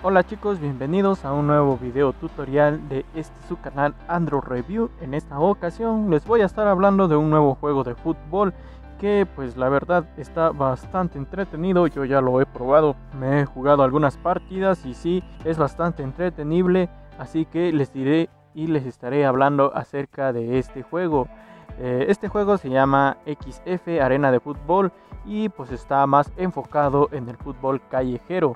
Hola chicos, bienvenidos a un nuevo video tutorial de este su canal Android Review. En esta ocasión les voy a estar hablando de un nuevo juego de fútbol que pues la verdad está bastante entretenido. Yo ya lo he probado, me he jugado algunas partidas y sí, es bastante entretenible. Así que les diré y les estaré hablando acerca de este juego. Eh, este juego se llama XF Arena de Fútbol y pues está más enfocado en el fútbol callejero.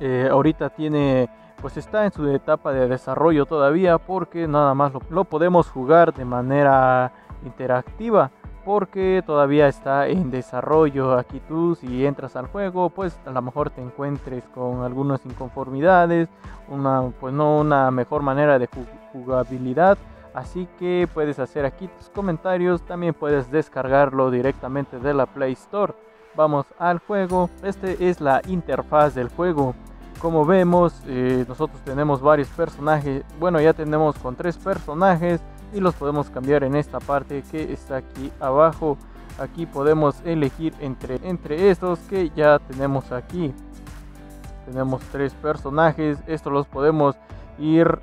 Eh, ahorita tiene, pues está en su etapa de desarrollo todavía porque nada más lo, podemos jugar de manera interactiva porque todavía está en desarrollo. Aquí tú si entras al juego, pues a lo mejor te encuentres con algunas inconformidades, una pues no una mejor manera de jugabilidad. Así que puedes hacer aquí tus comentarios, también puedes descargarlo directamente de la Play Store. Vamos al juego, este es la interfaz del juego. Como vemos, eh, nosotros tenemos varios personajes. Bueno, ya tenemos con tres personajes y los podemos cambiar en esta parte que está aquí abajo. Aquí podemos elegir entre, entre estos que ya tenemos aquí. Tenemos tres personajes. Estos los podemos ir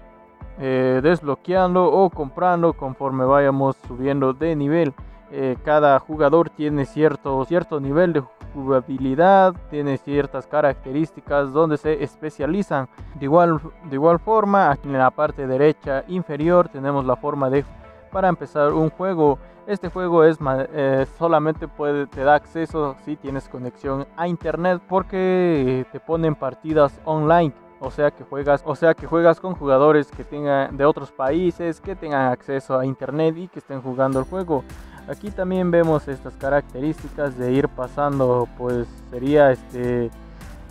eh, desbloqueando o comprando conforme vayamos subiendo de nivel. Eh, cada jugador tiene cierto, cierto nivel de jugabilidad, tiene ciertas características donde se especializan. De igual, de igual forma, aquí en la parte derecha inferior tenemos la forma de para empezar un juego. Este juego es eh, solamente puede, te da acceso si tienes conexión a internet porque te ponen partidas online. O sea que juegas, o sea que juegas con jugadores que tengan de otros países que tengan acceso a internet y que estén jugando el juego. Aquí también vemos estas características de ir pasando, pues sería este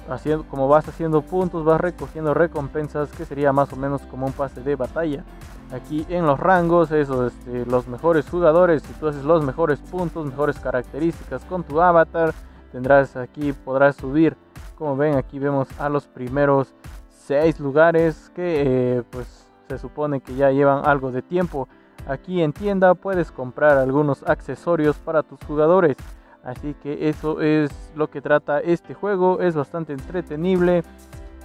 haciendo como vas haciendo puntos, vas recogiendo recompensas, que sería más o menos como un pase de batalla. Aquí en los rangos, eso, este, los mejores jugadores, si tú haces los mejores puntos, mejores características con tu avatar, tendrás aquí, podrás subir. Como ven, aquí vemos a los primeros seis lugares que eh, pues se supone que ya llevan algo de tiempo. Aquí en tienda puedes comprar algunos accesorios para tus jugadores. Así que eso es lo que trata este juego. Es bastante entretenible.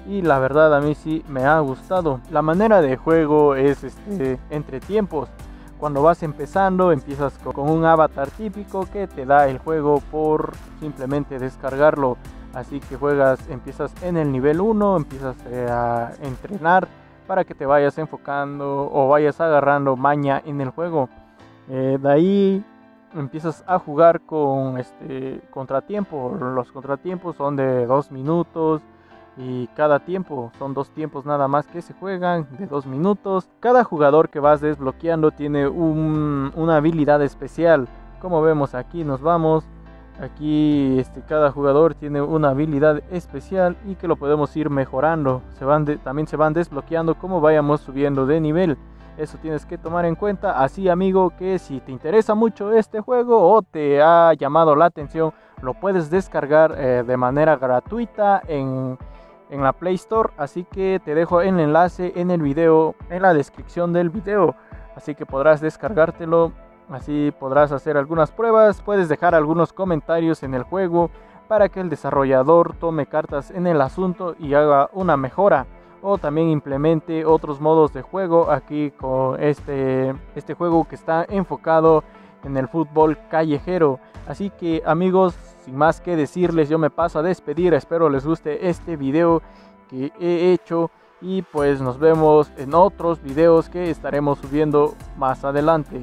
Y la verdad a mí sí me ha gustado. La manera de juego es este, entre tiempos. Cuando vas empezando empiezas con un avatar típico que te da el juego por simplemente descargarlo. Así que juegas, empiezas en el nivel 1, empiezas eh, a entrenar para que te vayas enfocando o vayas agarrando maña en el juego. Eh, de ahí empiezas a jugar con este contratiempo. Los contratiempos son de dos minutos y cada tiempo son dos tiempos nada más que se juegan de dos minutos. Cada jugador que vas desbloqueando tiene una habilidad especial. Como vemos aquí nos vamos Aquí este, cada jugador tiene una habilidad especial y que lo podemos ir mejorando. Se van también se van desbloqueando como vayamos subiendo de nivel. Eso tienes que tomar en cuenta. Así amigo que si te interesa mucho este juego o te ha llamado la atención, lo puedes descargar eh, de manera gratuita en, en la Play Store. Así que te dejo el enlace en el video, en la descripción del video. Así que podrás descargártelo Así podrás hacer algunas pruebas, puedes dejar algunos comentarios en el juego para que el desarrollador tome cartas en el asunto y haga una mejora o también implemente otros modos de juego aquí con este, este juego que está enfocado en el fútbol callejero. Así que amigos, sin más que decirles, yo me paso a despedir. Espero les guste este video que he hecho y pues nos vemos en otros videos que estaremos subiendo más adelante.